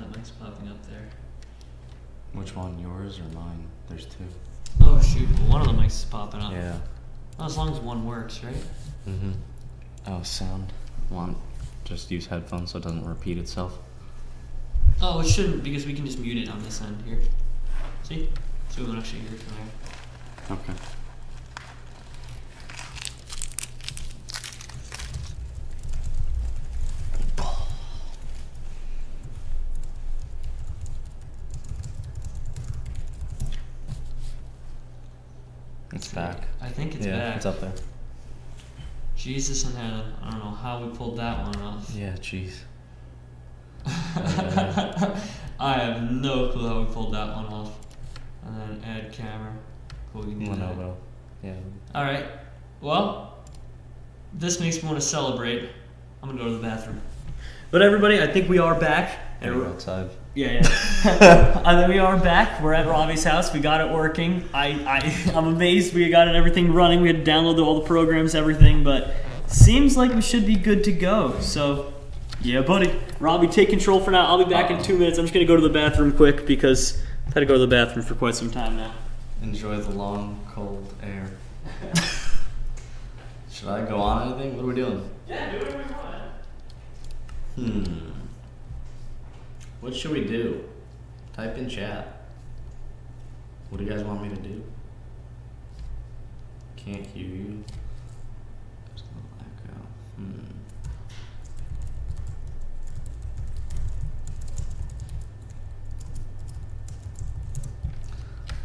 that mic's popping up there. Which one, yours or mine? There's two. Oh shoot, one of the mics is popping up. Yeah. Well, as long as one works, right? Mm-hmm. Oh, sound. Want just use headphones so it doesn't repeat itself. Oh, it shouldn't because we can just mute it on this end here. See? So we won't actually hear it from there. Okay. Back. I think it's yeah, back. it's up there. Jesus and Hannah. I don't know how we pulled that one off. Yeah, jeez. I have no clue how we pulled that one off. And then add camera. Cool, we can do that. Lenovo. Yeah. All right. Well, this makes me want to celebrate. I'm gonna go to the bathroom. But everybody, I think we are back. And we're outside. Yeah, yeah. I think we are back. We're at Robbie's house. We got it working. I, I, I'm amazed we got it, everything running. We had to download all the programs, everything, but seems like we should be good to go. So, yeah, buddy. Robbie, take control for now. I'll be back in two minutes. I'm just gonna go to the bathroom quick because I've had to go to the bathroom for quite some time now. Enjoy the long, cold air. Should I go on anything? What are we doing? Yeah, do whatever you want. Hmm. What should we do? Type in chat. What do you guys want me to do? Can't hear you. There's echo. Hmm.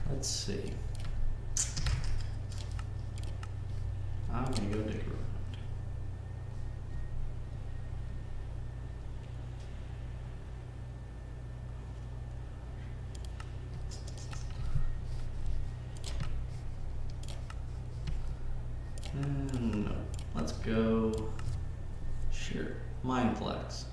Let's see. I'm gonna go around. Mm, no. Let's go. Sure. Mineplex.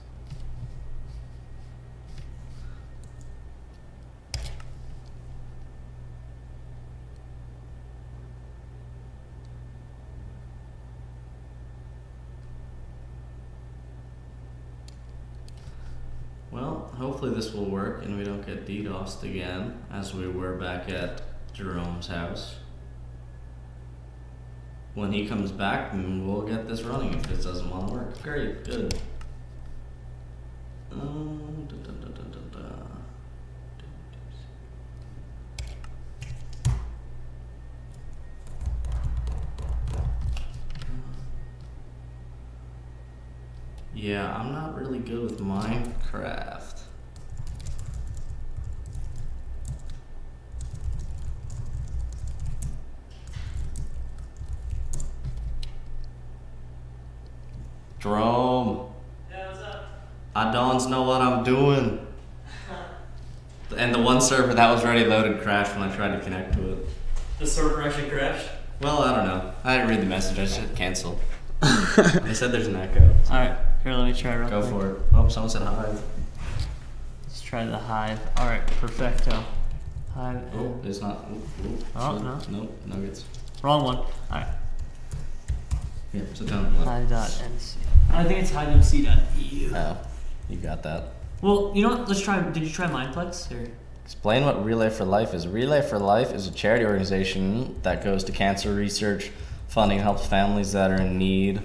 Well, hopefully this will work and we don't get DDoSed again as we were back at Jerome's house when he comes back, we'll get this running if this doesn't want to work. Great, good. Um. Yeah, I'm not really good with Minecraft. Jerome, Yeah, what's up? I know what I'm doing. And the one server that was ready loaded crashed when I tried to connect to it. The server actually crashed. Well, I don't know. I didn't read the message. I just hit cancel. they said there's an echo. All right, here, let me try real Go quick. for it. Oh, someone said hive. Let's try the hive. All right, perfecto. Hive. Oh, it's not. Ooh, ooh, Oh, no. Nope, nuggets. Wrong one. All right. Yeah, sit down. Hive.nc. I think it's hive.mc.eu. Oh, you got that. Well, you know what? Let's try. Did you try Mineplex or? Explain what Relay for Life is. Relay for Life is a charity organization that goes to cancer research, funding helps families that are in need,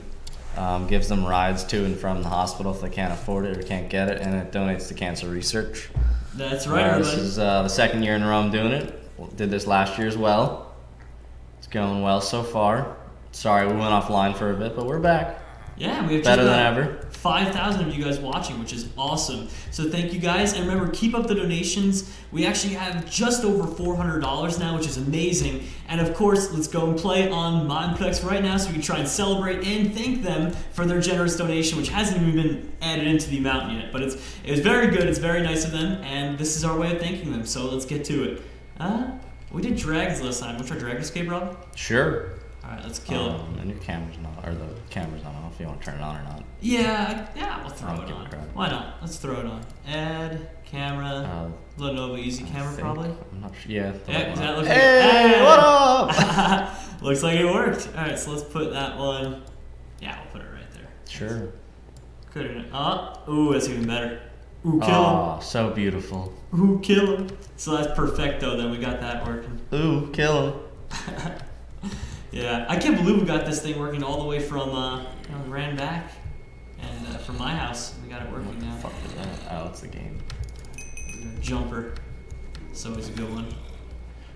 um, gives them rides to and from the hospital if they can't afford it or can't get it, and it donates to cancer research. That's right, Uh, this is uh, the second year in a row I'm doing it. Did this last year as well. It's going well so far. Sorry, we went offline for a bit, but we're back. Yeah, we have Better just than about ever. 5,000 of you guys watching, which is awesome. So thank you guys. And remember, keep up the donations. We actually have just over $400 now, which is amazing. And of course, let's go and play on Mineplex right now so we can try and celebrate and thank them for their generous donation, which hasn't even been added into the amount yet. But it's it was very good. It's very nice of them. And this is our way of thanking them. So let's get to it. Uh, we did dragons last time. Let's try Drag Escape, Rob? Sure. All right, let's kill it. Um, and your camera's not, or the camera's not on if you want to turn it on or not. Yeah, yeah, we'll throw it on. Why not? Let's throw it on. Add camera. Uh, Lenovo Easy I Camera, probably. I'm not sure. Yeah. Yeah, white is one. that looking hey, what up? Looks like it worked. All right, so let's put that one. Yeah, we'll put it right there. sure. Could it? Oh, ooh, that's even better. Ooh, kill Oh, so beautiful. Ooh, kill him. So that's perfecto. Then we got that working. Ooh, kill him. Yeah, I can't believe we got this thing working all the way from uh, you know, ran back and uh, from my house. We got it working now. Fuck is that? Oh, it's the game. Jumper. So it's a good one.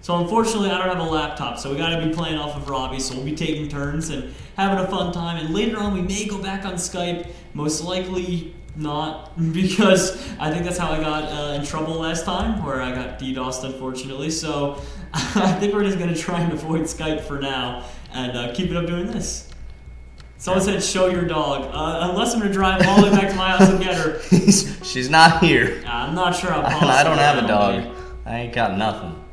So unfortunately, I don't have a laptop, so we got to be playing off of Robbie. So we'll be taking turns and having a fun time. And later on, we may go back on Skype. Most likely not, because I think that's how I got uh, in trouble last time, where I got DDoSed, unfortunately. So I think we're just gonna try and avoid Skype for now and uh, keep it up doing this. Someone said, "Show your dog." Uh, unless I'm gonna drive all the way back to my house and get her. She's not here. I'm not sure possible. I don't have a dog. be. I ain't got nothing.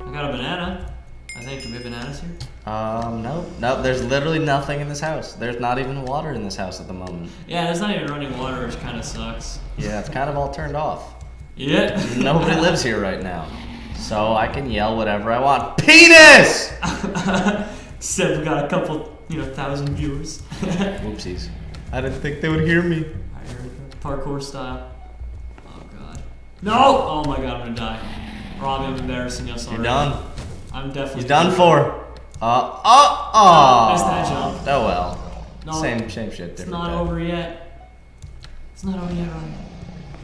I got a banana. I think. Do we have bananas here? Um, no, no. There's literally nothing in this house. There's not even water in this house at the moment. Yeah, there's not even running water, which kind of sucks. Yeah, it's kind of all turned off. Yeah. Nobody lives here right now, so I can yell whatever I want. Penis! Except we got a couple, you know, thousand viewers. Whoopsies. I didn't think they would hear me. I heard it. Parkour style. Oh god. No! Oh my god, I'm gonna die. Robbie, I'm embarrassing us You're done. I'm definitely He's done for. Uh, oh, oh. Missed that jump. Oh well. No, Same, same shit. It's Different not day. over yet. It's not over yet, Robbie.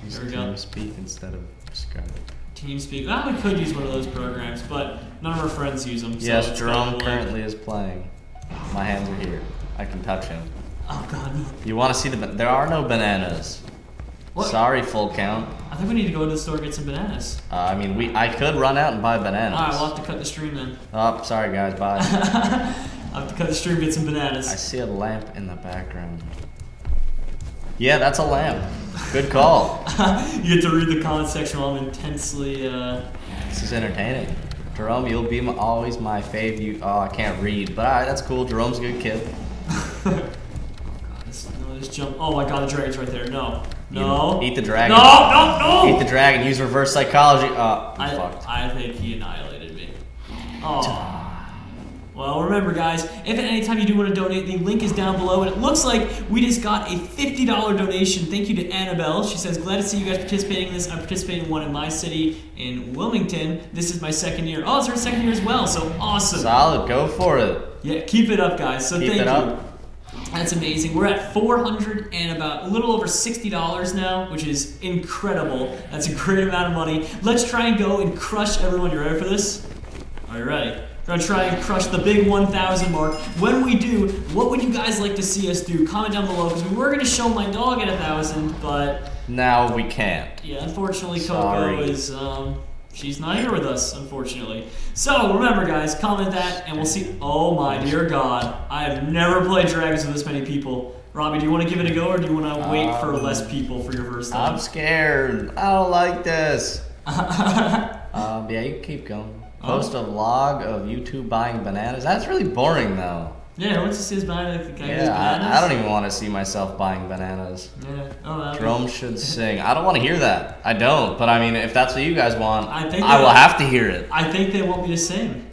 Use There we go. TeamSpeak instead of Skype. TeamSpeak. Well, we could use one of those programs, but none of our friends use them. So yes, Jerome kind of like- currently is playing. My hands are here. I can touch him. Oh god. You want to see the? There are no bananas. What? Sorry, full count. I think we need to go to the store and get some bananas. Uh, I mean, we. I could run out and buy bananas. Alright, we'll have to cut the stream then. Oh, sorry guys. Bye. I'll have to cut the stream and get some bananas. I see a lamp in the background. Yeah, that's a lamb. Good call. you get to read the comment section while I'm intensely, uh... This is entertaining. Jerome, you'll be my, always my fave. You. Oh, I can't read, but that's cool. Jerome's a good kid. oh god, this, no, this jump. Oh my god, the dragon's right there. No. No. Eat the dragon. No, no, no! Eat the dragon. Use reverse psychology. You I, fucked. I think he annihilated me. Oh. Well, remember, guys, if at any time you do want to donate, the link is down below. And it looks like we just got a $50 donation. Thank you to Annabelle. She says, Glad to see you guys participating in this. I'm participating in one in my city in Wilmington. This is my second year. Oh, it's her second year as well. So awesome. Solid. Go for it. Yeah, keep it up, guys. So Keep thank it you. That's amazing. We're at 400 and about a little over $60 now, which is incredible. That's a great amount of money. Let's try and go and crush everyone. You ready for this? Are you We're gonna try and crush the big 1,000 mark. When we do, what would you guys like to see us do? Comment down below because we were gonna show my dog at a thousand, but Now we can't. yeah, unfortunately, Sorry. Coco is um, she's not here with us, unfortunately. So remember, guys, comment that, and we'll see. Oh my dear God, I have never played Dragons with this many people. Robbie, do you want to give it a go, or do you want to wait for Um, less people for your first time? I'm scared. I don't like this. Um, yeah, you can keep going. Post a vlog of YouTube buying bananas. That's really boring, though. yeah, who wants to see his banana? The guy who has Yeah, I, I don't even want to see myself buying bananas. Yeah. Oh, Jerome should sing. I don't want to hear that. I don't. But I mean, if that's what you guys want, I think I will have to hear it. I think they want me to sing.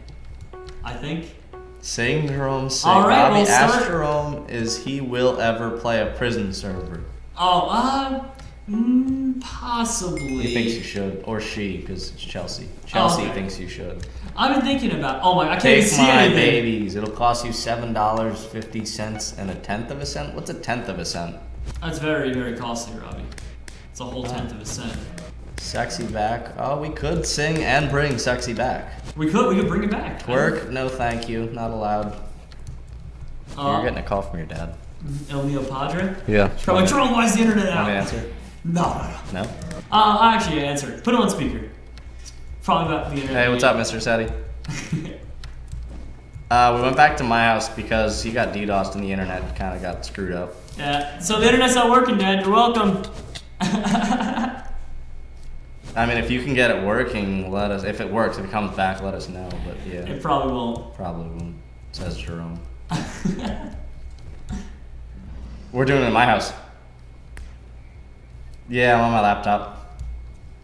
I think. Sing, Jerome, sing. All right, Robbie, we'll start- Jerome, is he will ever play a prison server? Oh, uh, mm, possibly. He thinks you should, or she, because it's Chelsea. Chelsea okay. thinks you should. I've been thinking about. Oh my! I can't Take even see my anything. babies. It'll cost you seven dollars fifty cents and a tenth of a cent. What's a tenth of a cent? That's very, very costly, Robbie. It's a whole tenth of a cent. Sexy back. Oh, we could sing and bring sexy back. We could, we could bring it back. Twerk? No, thank you. Not allowed. Uh, You're getting a call from your dad. El Neo Padre. Yeah. Probably Jerome, why is the internet out? Want me to answer? No, no. Uh, I actually answer. Put it on speaker. It's probably about the internet. Hey, what's up, Mr. Seti? Uh, we went back to my house because he got DDoSed and the internet kind of got screwed up. yeah. So the internet's not working, Dad. You're welcome. I mean, if you can get it working, let us. If it works, if it comes back, let us know. But yeah, It probably won't. probably won't. Says Jerome. We're doing it in my house. Yeah, I'm on my laptop.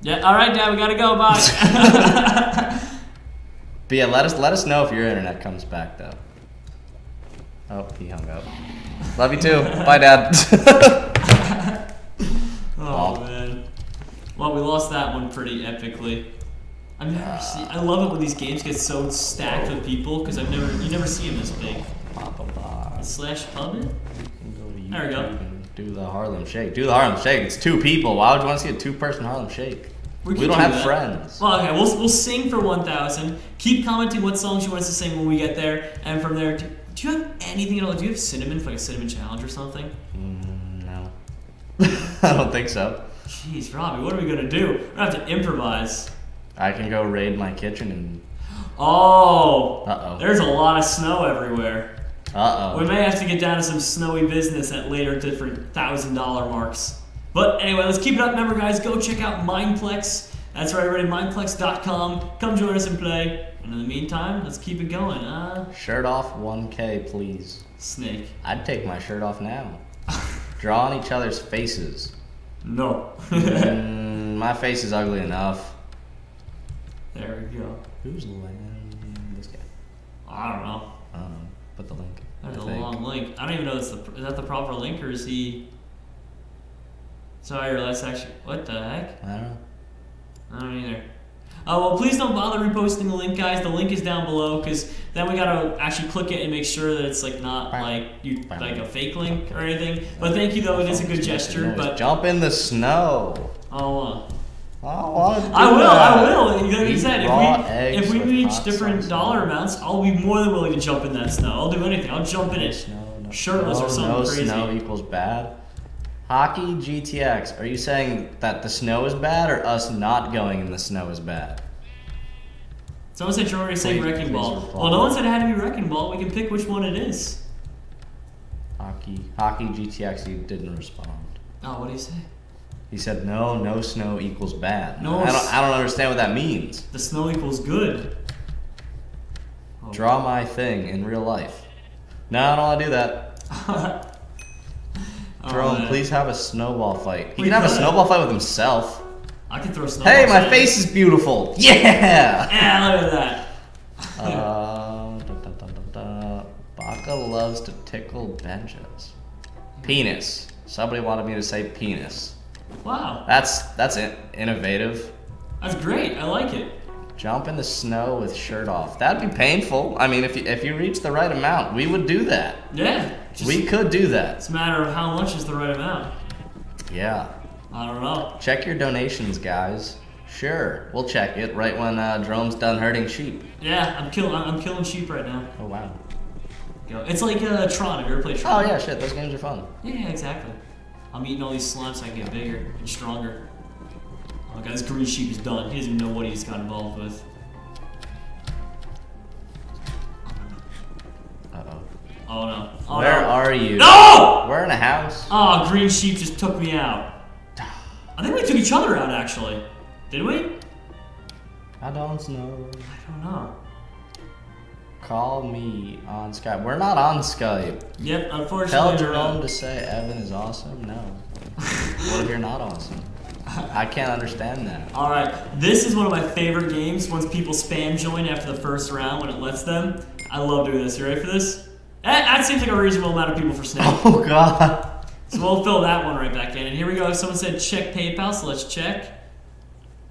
Yeah. All right, Dad. We gotta go. Bye. But yeah, let us let us know if your internet comes back though. Oh, he hung up. Love you too. Bye, Dad. oh man. Well, we lost that one pretty epically. I've never ah. seen. I love it when these games get so stacked with people because I've never you never see them this big. Slash pub it. There we go. Do the Harlem Shake. Do the Harlem Shake. It's two people. Why would you want to see a two-person Harlem Shake? We, can don't do have that. friends. Well, okay, we'll, we'll sing for 1,000. Keep commenting what songs you want us to sing when we get there. And from there, do, do you have anything at all? Do you have cinnamon for like a cinnamon challenge or something? Mm, no. I don't think so. Jeez, Robbie, what are we going to do? We're going to have to improvise. I can go raid my kitchen and. Oh, Uh oh. there's a lot of snow everywhere. Oh. Uh We oh. may have to get down to some snowy business at later different thousand dollar marks. But anyway, let's keep it up. Remember, guys, go check out Mineplex. That's right, everybody. Mineplex.com. Come join us and play. And in the meantime, let's keep it going. Uh, Shirt off 1K, please. Snake. I'd take my shirt off now. Draw on each other's faces. No. mm, my face is ugly enough. there we go. Who's Len? This guy. I don't know. I don't know. Put the link. That's I a think. long link. I don't even know if that's the, is that the proper link or is he. Sorry, that's actually. What the heck? I don't know. I don't either. Oh well, please don't bother reposting the link, guys. The link is down below because then we gotta actually click it and make sure that it's like not like you like a fake link or anything. But thank you though, it is a good gesture. But jump in the snow. oh, uh, I, I will. I will. Like Eat said, if we if we reach different dollar amounts, I'll be more than willing to jump in that snow. I'll do anything. I'll jump in it. snow, no, shirtless or no, something no crazy. snow equals bad. Hockey GTX. Are you saying that the snow is bad or us not going in the snow is bad? Someone said you're already saying Please- wrecking please ball. Well, no one said it had to be wrecking ball. We can pick which one it is. Hockey Hockey GTX. He didn't respond. Oh, what do you say? He said no, no snow equals bad. No I don't, I don't understand what that means. The snow equals good. Oh. Draw my thing in real life. No, I don't want to do that. Jerome, please have a snowball fight. He can have a snowball fight with himself. I can throw snowballs. Hey, my face is beautiful. Yeah. Yeah, look at that. Um, da, da, da, da. Baka loves to tickle benches. Penis. Somebody wanted me to say penis. Wow, That's that's in- innovative. that's great. I like it. Jump in the snow with shirt off. That'd be painful. I mean, if you, if you reach the right amount, we would do that. Yeah. We could do that. It's a matter of how much is the right amount. Yeah. I don't know. Check your donations, guys. Sure, we'll check it right when uh, Drome's done herding sheep. Yeah, I'm killing. I'm killing sheep right now. Oh wow. Go. It's like uh, Tron. Have you ever played Tron? Oh yeah, shit. Those games are fun. Yeah, exactly. I'm eating all these slimes so I can get bigger and stronger. Oh my god, this green sheep is done. He doesn't even know what he's got involved with. Uh oh. Oh no. Oh, Where no. are you? No! We're in a house. Oh, green sheep just took me out. I think we took each other out actually. Did we? I don't know. I don't know. Call me on Skype. We're not on Skype. Yep, unfortunately. Tell Jerome to say Evan is awesome. No. what if you're not awesome? I can't understand that. All right, this is one of my favorite games. Once people spam join after the first round, when it lets them, I love doing this. You ready for this? That, that seems like a reasonable amount of people for Snake. Oh God. So we'll fill that one right back in. And here we go. Someone said check PayPal, so let's check.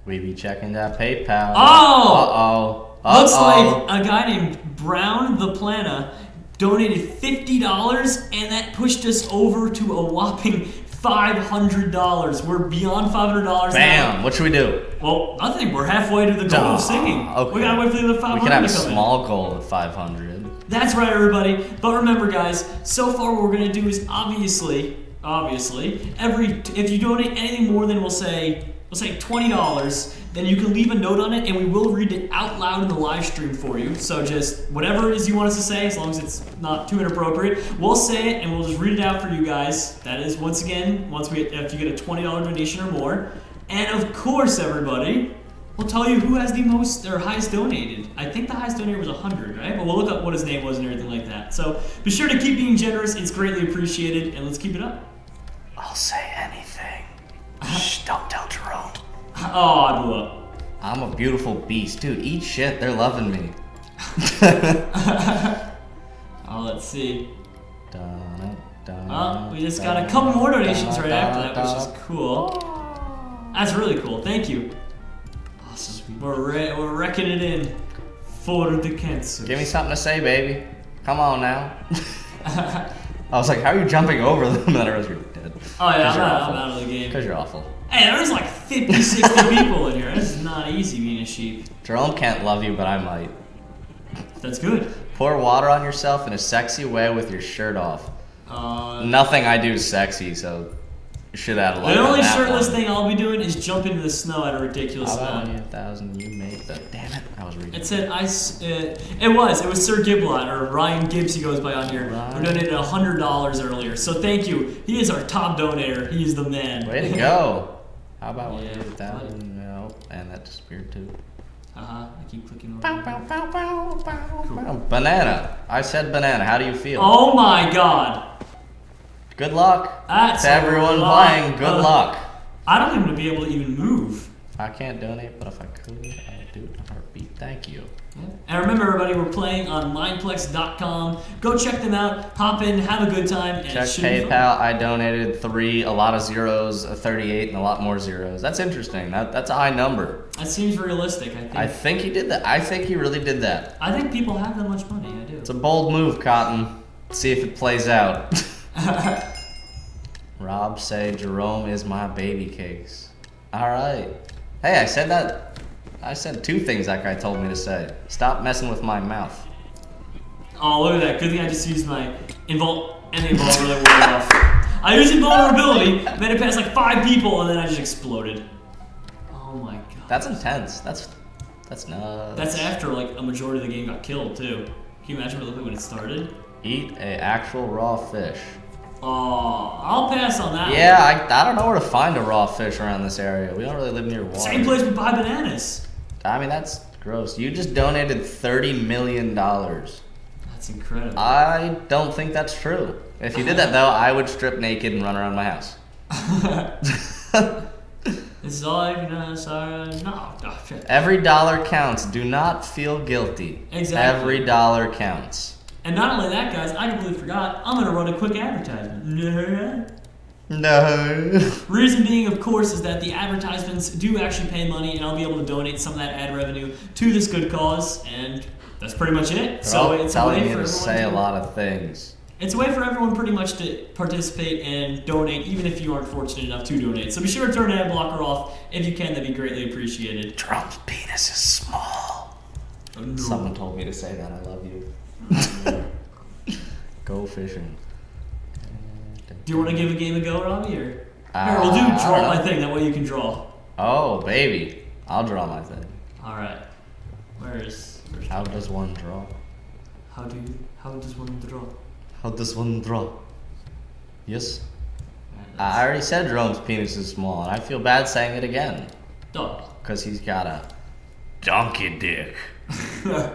We be checking that PayPal. Oh! Uh oh. Looks like a guy named Brown the Plana donated fifty dollars, and that pushed us over to a whopping five hundred dollars. We're beyond five hundred dollars now. Bam. What should we do? Well, nothing. We're halfway to the goal of singing. okay. We gotta wait for the 500 We can have a to come in. small goal of 500. That's right, everybody. But remember, guys, so far what we're gonna do is obviously, obviously, every if you donate anything more than we'll say, we'll say twenty dollars, then you can leave a note on it, and we will read it out loud in the live stream for you. So just whatever it is you want us to say, as long as it's not too inappropriate, we'll say it, and we'll just read it out for you guys. That is once again, once we if you get a twenty dollar donation or more, and of course, everybody. We'll tell you who has the most or highest donated. I think the highest donator was 100, right? But we'll look up what his name was and everything like that. So be sure to keep being generous. It's greatly appreciated, and let's keep it up. I'll say anything. Shh, don't tell Jerome. Oh, I blew up. I'm a beautiful beast. Dude, eat shit. They're loving me. Oh, let's see. Dun, dun, Oh, we just got a couple more donations right after that, which is cool. That's really cool. Thank you. Awesome. We're, re- we're wrecking it in for the cancer. Give me something to say, baby. Come on now. I was like, how are you jumping over them? And then I realized you're dead. Oh yeah, I'm awful. I'm out of the game. Because you're awful. Hey, there's like 50, 60 people in here. This is not easy being a sheep. Jerome can't love you, but I might. That's good. Pour water on yourself in a sexy way with your shirt off. Uh, Nothing I do is sexy, so should add a lot. the only that shirtless one. thing I'll be doing is jumping in the snow at a ridiculous amount. you, thousand you made the. Damn it, I was reading. It said I. Uh, it was. It was Sir Giblot or Ryan Gibbs. He goes by on here. Right. Who donated hundred dollars earlier. So thank you. He is our top donator. He is the man. Way to go. How about we Yeah, do a thousand? No, and that disappeared too. Uh huh. I keep clicking over. Bow, bow, bow, bow, bow, bow. Banana. I said banana. How do you feel? Oh my God. Good luck That's to everyone playing. Good of- luck. I don't even be able to even move. I can't donate, but if I could, I would do it in a heartbeat. Thank you. And remember, everybody, we're playing on mineplex.com. Go check them out. Hop in, have a good time, Check. PayPal. I donated three, a lot of zeros, a 38, and a lot more zeros. That's interesting. That, that's a high number. That seems realistic. I think. I think he did that. I think he really did that. I think people have that much money. I do. It's a bold move, Cotton. See if it plays out. Rob say Jerome is my baby cakes. All right. Hey, I said that. I said two things that guy told me to say. Stop messing with my mouth. Oh, look at that. Good thing I just used my invul and the invulnerability wore off. I used invulnerability, made it past like five people, and then I just exploded. Oh my god. That's intense. That's that's nuts. That's after like a majority of the game got killed too. Can you imagine what it looked like when it started? Eat a actual raw fish. Oh, I'll pass on that. Yeah, I, I don't know where to find a raw fish around this area. We don't really live near water. Same place we buy bananas. I mean, that's gross. You just donated thirty million dollars. That's incredible. I don't think that's true. If you did that though, I would strip naked and run around my house. this is all I can uh. No, oh. Every dollar counts. Do not feel guilty. Exactly. Every dollar counts. And not only that, guys, I completely forgot. I'm gonna run a quick advertisement. No. No. Reason being, of course, is that the advertisements do actually pay money, and I'll be able to donate some of that ad revenue to this good cause, and that's pretty much it. so They're all it's a way you for to say to, a lot of things. It's a way for everyone pretty much to participate and donate, even if you aren't fortunate enough to donate. So be sure to turn ad blocker off if you can. That'd be greatly appreciated. Trump's penis is small. Oh, no. Someone told me to say that. I love you. Go fishing. Do you want to give a game a go, Robbie? Or here, Uh, we'll do I draw my thing. That way you can draw. Oh, baby. I'll draw my thing. All right. Where is? How does one draw? how do you? How does one draw? How does one draw? Yes? I already said Jerome's penis is small, and I feel bad saying it again. let's- Because he's got a donkey dick.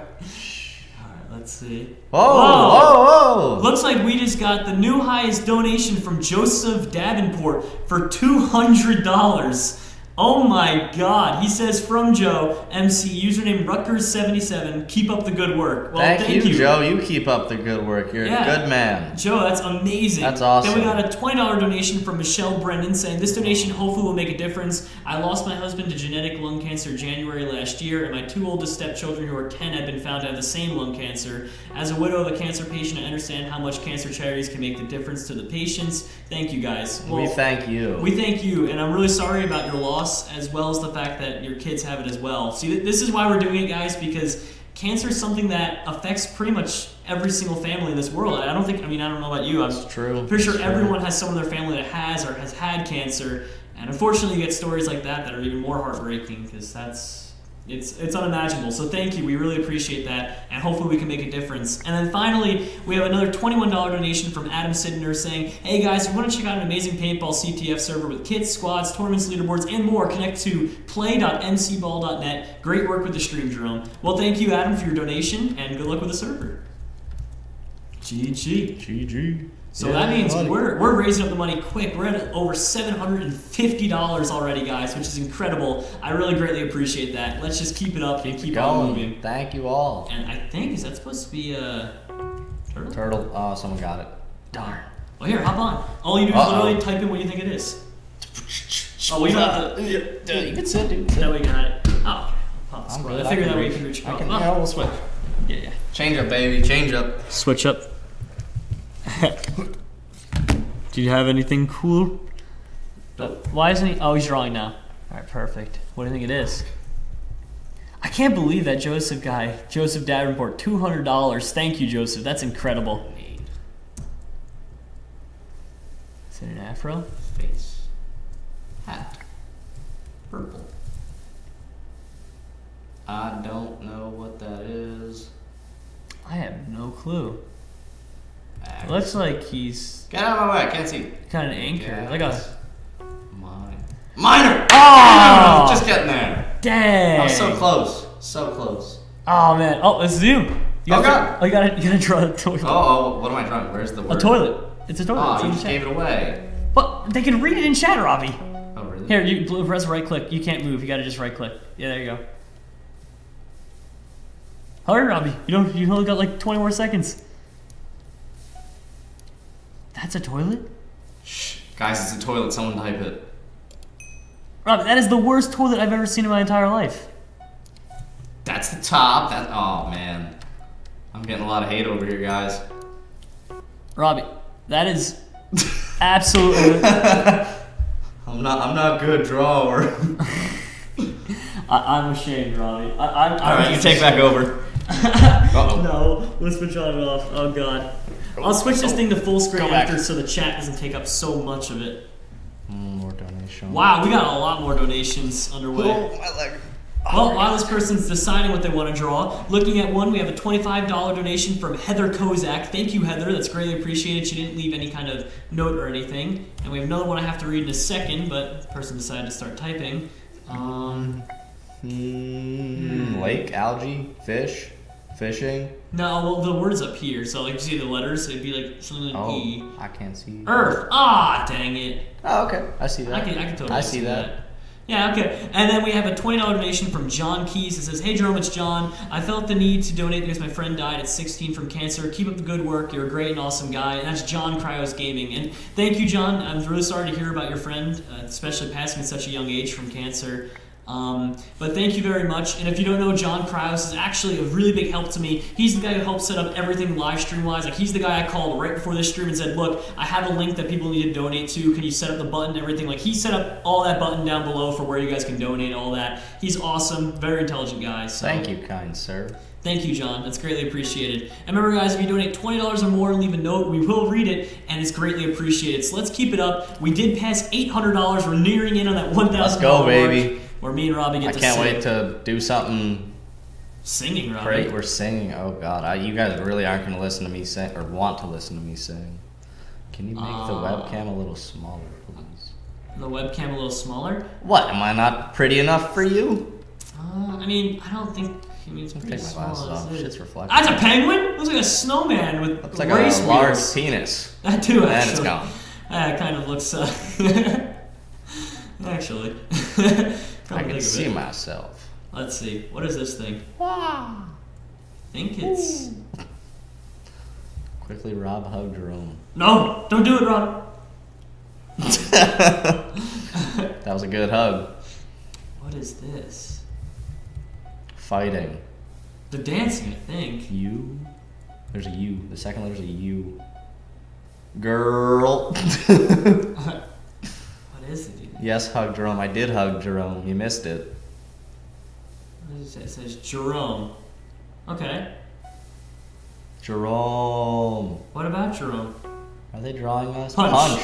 Let's see. Whoa, whoa, whoa! Looks like we just got the new highest donation from Joseph Davenport for $200. Oh my god. He says from Joe, MC, username Rutgers77, keep up the good work. Well, thank, thank, you, Joe. You keep up the good work. You're Yeah. a good man. Joe, that's amazing. That's awesome. Then we got a $20 donation from Michelle Brennan saying, This donation hopefully will make a difference. I lost my husband to genetic lung cancer January last year, and my two oldest stepchildren, who are 10, have been found to have the same lung cancer. As a widow of a cancer patient, I understand how much cancer charities can make the difference to the patients. Thank you guys. we thank you. We thank you, and I'm really sorry about your loss, as well as the fact that your kids have it as well. See, this is why we're doing it, guys, because cancer is something that affects pretty much every single family in this world. I don't think, I mean, I don't know about you. I'm It's true. pretty sure true. everyone has someone in their family that has or has had cancer, and unfortunately, you get stories like that that are even more heartbreaking because that's it's it's unimaginable. So thank you, we really appreciate that, and hopefully we can make a difference. And then finally, we have another twenty-one dollar donation from Adam Sidner saying, "Hey guys, we want to check out an amazing paintball CTF server with kits, squads, tournaments, leaderboards, and more. Connect to play.mcball.net. Great work with the stream, Jerome. Well, thank you, Adam, for your donation, and good luck with the server. GG. GG. So Yeah, that means we're, we're raising up the money quick. We're at over $750 already, guys, which is incredible. I really greatly appreciate that. Let's just keep it up and keep on Going. moving. Thank you all. And I think, is that supposed to be a turtle? Turtle. Oh, someone got it. Darn. Well, here, hop on. All you do is Uh-oh. literally type in what you think it is. Oh, we don't have to. Dude, you can sit, dude. That way you got it. Oh, pop the I'm squad. good. I figured that way you reach. can reach I can, Oh, yeah, we'll switch. Yeah, yeah. Change up, baby. Change up. Switch up. Do you have anything cool? But why isn't he? Oh, he's drawing now. All right, perfect. What do you think it is? I can't believe that Joseph guy, Joseph Davenport, two hundred dollars. Thank you, Joseph. That's incredible. Is it an afro? Face. Hat. Purple. I don't know what that is. I have no clue. Looks like he's Get out of my way. I can't see. kind of an anchor, like a. Mine. Minor. Oh! Just getting there. Dang! I was so close. So close. Oh man! Oh, let's zoom. You Oh, God. To, oh, you gotta, you gotta draw a toilet. Oh, oh, what am I drawing? Where's the word? A toilet. It's a toilet. Oh, it's you just gave it away. But they can read it in chat, Robbie. Oh, really? Here, you press right click. You can't move. You gotta just right click. Yeah, there you go. Hurry, Robbie. You don't. You only got like 20 more seconds. That's a toilet, Shh. Guys, it's a toilet. Someone type it. Robbie. That is the worst toilet I've ever seen in my entire life. That's the top. That. Oh man. I'm getting a lot of hate over here, guys. Robbie, that is absolutely. I'm not. I'm not a good drawer. I, I'm ashamed, Robbie. I, I'm, All I'm you take back over. Uh-oh. No, let's switch on it off. Oh god. I'll switch this thing to full screen Go back. after so the chat doesn't take up so much of it. More donation. Wow, we got a lot more donations underway. Oh, my leg. Well, while this person's deciding what they want to draw, looking at one, we have a $25 donation from Heather Kozak. Thank you, Heather. That's greatly appreciated. She didn't leave any kind of note or anything. And we have another one I have to read in a second, but the person decided to start typing. Um, Mm, lake, algae, fish, fishing. no, well, the word's up here, so like you see the letters, it'd be like something like Oh, E. I can't see. Earth. Ah, dang it. Oh, okay. I see that. I can, I can totally I see that. Yeah, okay. And then we have a $20 donation from John Keys. It says, Hey Jerome, it's John. I felt the need to donate because my friend died at 16 from cancer. Keep up the good work. You're a great and awesome guy. And that's John Cryos Gaming. And thank you, John. I'm really sorry to hear about your friend, uh, especially passing at such a young age from cancer. Um, but thank you very much. And if you don't know, John Krause is actually a really big help to me. He's the guy who helped set up everything live stream wise. Like he's the guy I called right before this stream and said, "Look, I have a link that people need to donate to. Can you set up the button, and everything?" Like he set up all that button down below for where you guys can donate, all that. He's awesome, very intelligent guy. So Thank you, kind sir. Thank you, John. That's greatly appreciated. And remember, guys, if you donate $20 or more and leave a note, we will read it, and it's greatly appreciated. So let's keep it up. We did pass $800. We're nearing in on that $1,000 Let's go, baby. mark, Where me and Robbie get I to can't sing. wait to do something Singing, Robbie. great. We're singing. Oh God, I, you guys really aren't going to listen to me sing or want to listen to me sing. Can you make the Uh. webcam a little smaller, please? The webcam a little smaller. What? Am I not pretty enough for you? Uh, I mean, I don't think. I mean, it's pretty Take my small. glasses off. it. Shit's reflective. That's a penguin. Looks like a snowman with Looks like a large wheels. penis. That too, And actually. it's gone. It kind of looks. Uh, actually, I can see it. myself. Let's see. What is this thing? I think it's. Quickly, Rob hug Jerome. No, don't do it, Rob. That was a good hug. What is this? Fighting. The dancing, I think. You. There's a U. The second letter's a U. Girl. What is it? Yes, hug Jerome. I did hug Jerome. You missed it. It? It says Jerome. Okay. Jerome. What about Jerome? Are they drawing us? Punch. punch.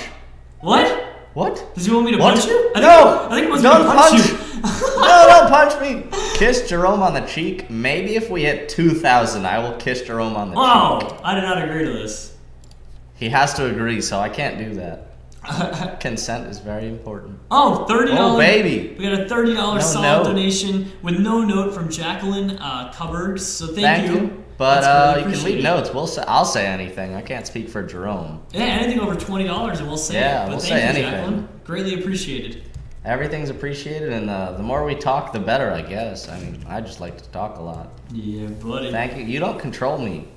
What? What? Does he want me to What? punch you? I think, No! I think he wants Don't me to punch, punch! you. no, don't punch me. Kiss Jerome on the cheek. Maybe if we hit 2,000, I will kiss Jerome on the cheek. Oh, I did not agree to this. He has to agree, so I can't do that. Consent is very important. Oh, $30. Oh, baby. We got a $30 No solid note. donation with no note from Jacqueline uh, Cupboard. So thank, Thank you. But uh, really you can leave notes. We'll say, I'll say anything. I can't speak for Jerome. Yeah, anything over twenty dollars, and we'll say Yeah, it. But we'll thank say you, anything. Jacqueline. Greatly appreciated. Everything's appreciated, and uh, the more we talk, the better, I guess. I mean, I just like to talk a lot. Yeah, buddy. Thank you. You don't control me.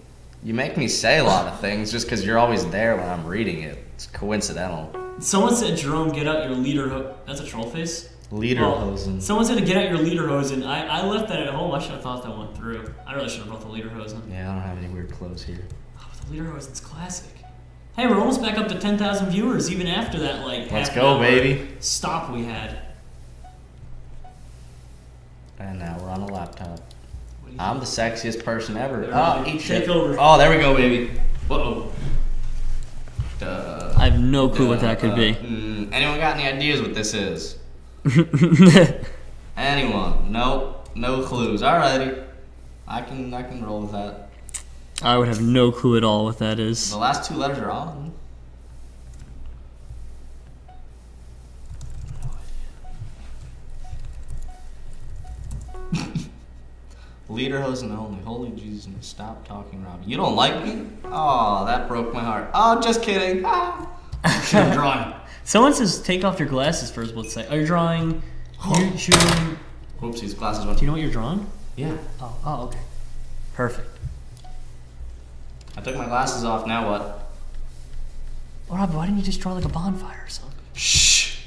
You make me say a lot of things just because you're always there when I'm reading it. It's coincidental. Someone said, Jerome, get out your leader. Ho-. That's a troll face. Lederhosen. Oh. Someone said to get out your lederhosen. I, I left that at home. I should have thought that went through. I really should have brought the lederhosen. yeah, I don't have any weird clothes here. Oh, but the lederhosen's classic. Hey, we're almost back up to 10,000 viewers, even after that, like, Let's go, baby. stop we had. And now we're on a laptop. What do you I'm the sexiest person ever. There Oh, eat shit. Take over. Oh, there we go, baby. Whoa. Duh. I have no clue what that could be. Mm, anyone got any ideas what this is? Anyone? Nope. No clues. Alrighty. I can I can roll with that. I would have no clue at all what that is. The last two letters are on. Lederhosen only. Holy Jesus, stop talking, Robbie. You don't like me? Oh, that broke my heart. Oh, just kidding. Ah. Have drawn. Someone says take off your glasses first. Let's say. Are you drawing? You shooting? Oopsies, glasses went. Do you know what you're drawing? Yeah. Oh, oh, okay. Perfect. I took my glasses off. Now what? Well, Rob, why didn't you just draw like a bonfire or something? Shh.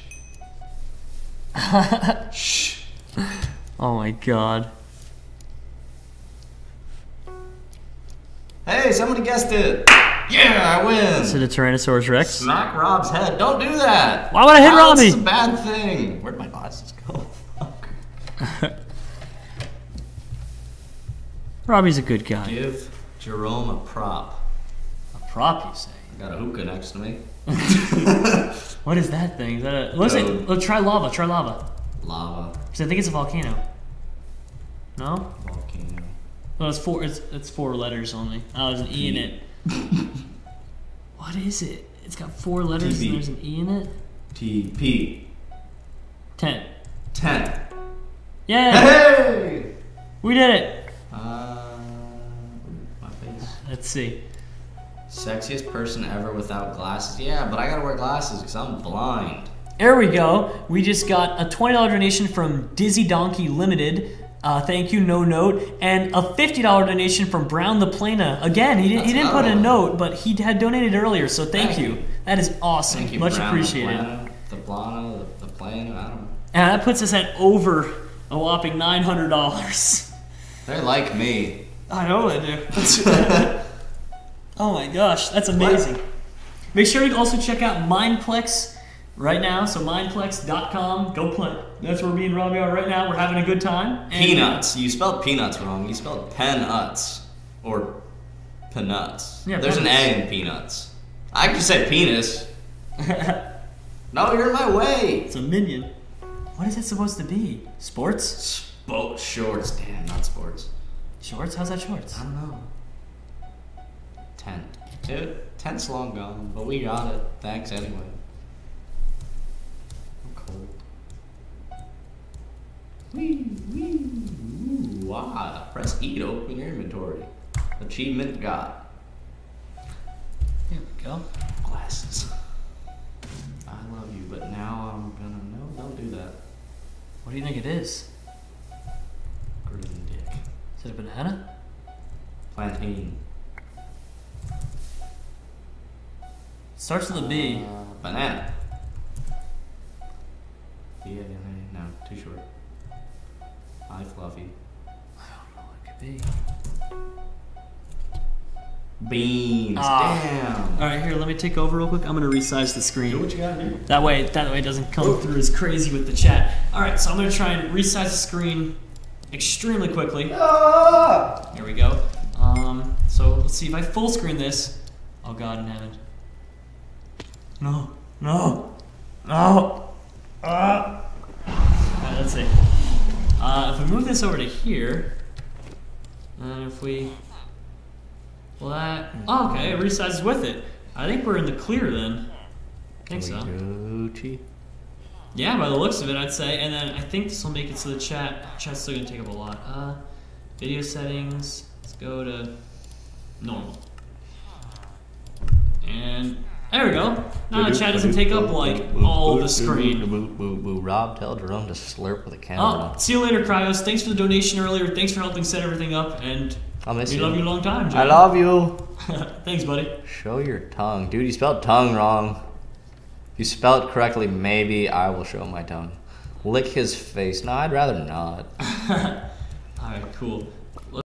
Shh. Oh my god. Hey, somebody guessed it. Yeah, I win. Is it a Tyrannosaurus Rex? Smack Rob's head. Don't do that. Why would I hit Oh, This is a bad thing. Where'd my glasses go? Fuck. Robbie's a good guy. Give Jerome a prop. A prop, you say? I got a hookah next to me. What is that thing? Is that a, let's say, Toad. Oh, try lava. Try lava. Lava. 'Cause I think it's a volcano. No? Volcano. No, it's four. It's it's four letters only. Oh, there's an E in it. what is it? It's got four letters and there's an E in it. TP. Ten. 10. Yeah, Hey! we did it. Uh, my face. Let's see. Sexiest person ever without glasses. Yeah, but I gotta wear glasses because I'm blind. There we go. We just got a $20 donation from Dizzy Donkey Limited. Uh, thank you, no note. And a $50 donation from Brown the Plana. Again, he, didn't he didn't put a note, but he had donated earlier, so thank, Thank you. you. That is awesome. Thank you, Much Brown, appreciated. The Plana, the Plana, the, the Plana, I don't know. And that puts us at over a whopping $900. They're like me. I know they do. oh my gosh, that's amazing. Make sure you also check out Mineplex right now. So mineplex.com. Go play. That's where me and Robbie are right now. We're having a good time. And- Peanuts. You spelled peanuts wrong. You spelled peanuts. Or peanuts. Yeah, There's an. A in peanuts. I could just say penis. No, you're in my way. It's a minion. What is that supposed to be? Sports? Boat shorts. Damn, not sports. Shorts? How's that shorts? I don't know. Tent. Dude, tent's long gone, but we got it. Thanks anyway. I'm cold. Wee, wee, ooh, wow. Press E to open your inventory. Achievement got. Here we go. Glasses. I love you, but now I'm gonna. No, don't do that. What do you think it is? Green dick. Is it a banana? Plantain. Starts with a B. Uh, banana. Yeah, yeah, no, too short. Fluffy. I don't know what it could be. Beans. Ah. Damn. All right, here. Let me take over real quick. I'm gonna resize the screen. Do what you gotta do. That way, that way it doesn't come through as crazy with the chat. All right, so I'm gonna try and resize the screen extremely quickly. Ah! Here we go. Um, so let's see if I full screen this. Oh God in heaven. No, no, no. Ah. All right, let's see. Uh, if we move this over to here, and if we, well that, oh, okay, it resizes with it. I think we're in the clear then. I think so. Yeah, by the looks of it, I'd say. And then I think this will make it so the chat chat's still gonna take up a lot. Uh, video settings. Let's go to normal. And there we go. Now the chat doesn't take up like all the screen. Rob, tell Jerome to slurp with a camera. Oh, see you later, Cryos. Thanks for the donation earlier. Thanks for helping set everything up. And I'll miss We you. love you a long time, I love you. Thanks, buddy. Show your tongue. Dude, you spelled tongue wrong. If you spell it correctly, maybe I will show my tongue. Lick his face. No, I'd rather not. All right, cool.